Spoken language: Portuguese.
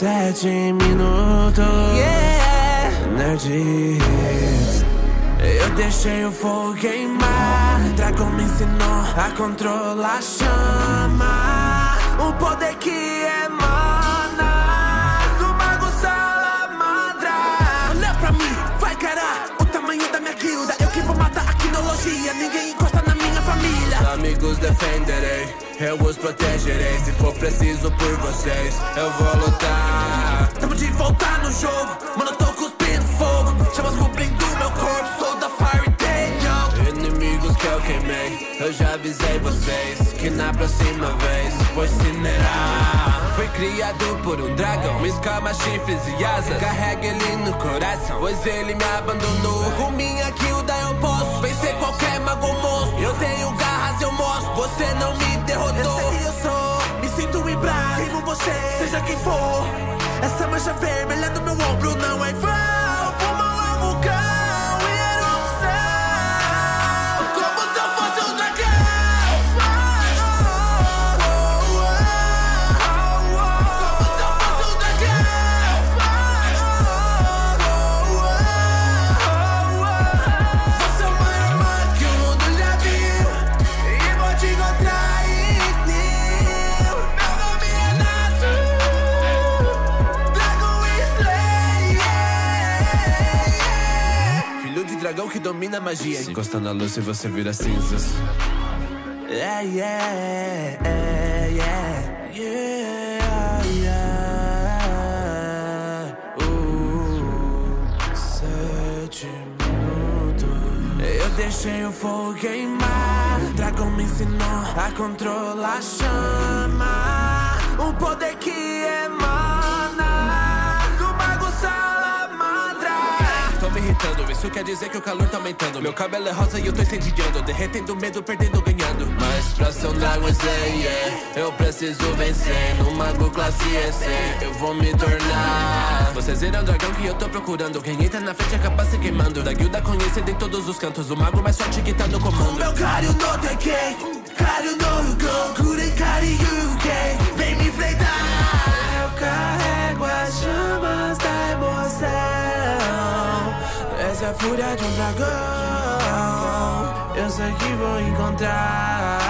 Sete minutos. Yeah. Nerd Eu deixei o fogo queimar. Dragão me ensinou a controlar a chama. O poder que emana do mago salamandra. Olha pra mim, vai cara. O tamanho da minha guilda. Eu que vou matar a quinologia. Ninguém encosta na minha família. Amigos defenderei, eu os protegerei. Se for preciso por vocês, eu vou lutar. De volta no jogo, mano, eu tô cuspindo fogo. Chamas cobrindo meu corpo, sou da Fire Tail. Inimigos que eu queimei, eu já avisei vocês. Que na próxima vez vou incinerar. Fui criado por um dragão, escama, chifres e asas. Carrega ele no coração, pois ele me abandonou. Com minha guilda eu posso vencer qualquer mago monstro. Eu tenho garras, eu mostro, você não me derrotou. Eu sei quem eu sou, me sinto em brasa. Queimo você, seja quem for. Essa mancha vermelha no meu ombro não é vão. Que domina a magia. Encosta na luz e você vira cinzas. Yeah, yeah, yeah, yeah, yeah, yeah. Uh, sete minutos. Eu deixei o fogo queimar. Dragão me ensinou a controlar a chama. Isso quer dizer que o calor tá aumentando. Meu cabelo é rosa e eu tô incendiando. Derretendo medo, perdendo, ganhando. Mas pra ser um Dragon Slayer, eu preciso vencer. No mago classe EC, eu vou me tornar. Vocês viram o dragão que eu tô procurando. Quem entra na frente acaba se queimando. Da guilda conhecida em todos os cantos. O mago mais forte que tá no comando. Meu cario no TK, cario no go. Kure kari UK, a fúria de um dragão. Eu sei que vou encontrar.